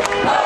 Oh!